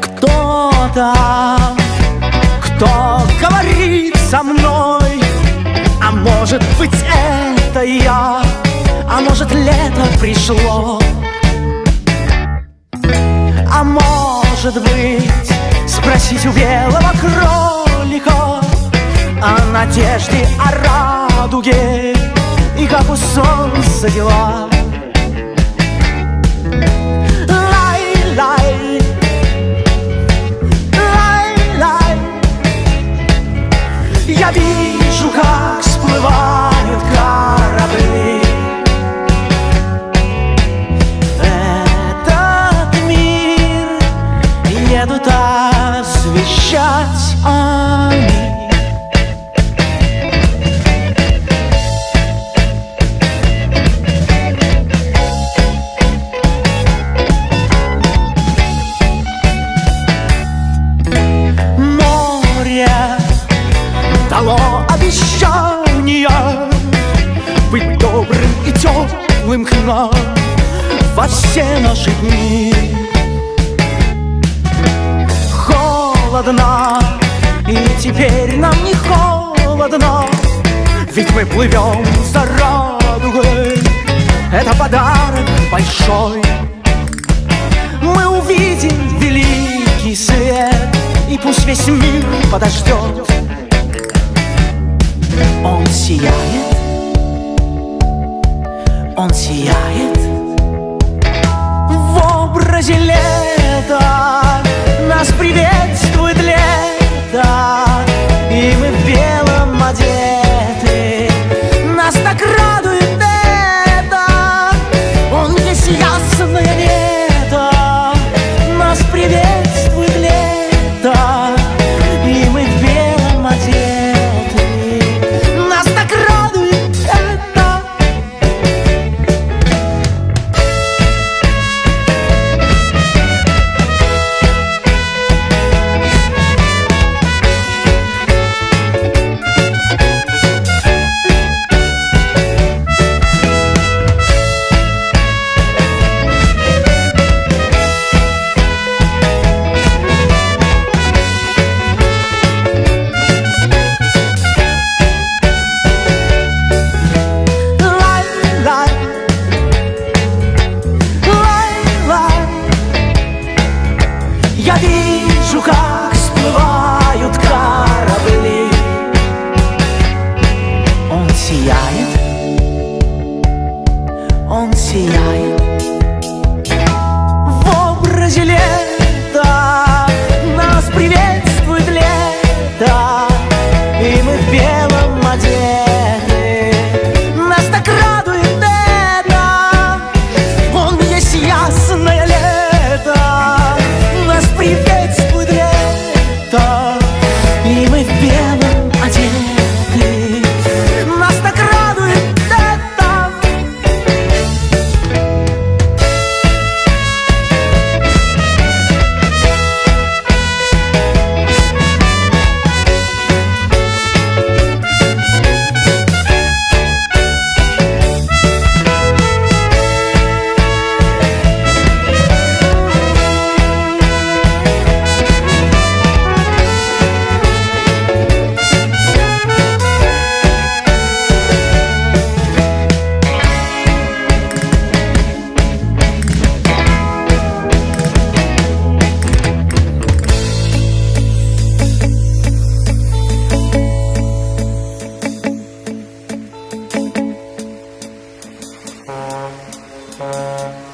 Кто там, кто говорит со мной А может быть это я, а может лето пришло. А может быть спросить у белого кролика О надежде, о радуге И как у солнца дела. Лай-лай, лай-лай Я вижу, как всплывают корабли нам Во все наши дни Холодно, и теперь нам не холодно Ведь мы плывем за радугой. Это подарок большой. Мы увидим великий свет И пусть весь мир подождет. Он сияет Он сияет. В образе лета Нас приветствует лето И мы он сияет Thank